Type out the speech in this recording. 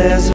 There's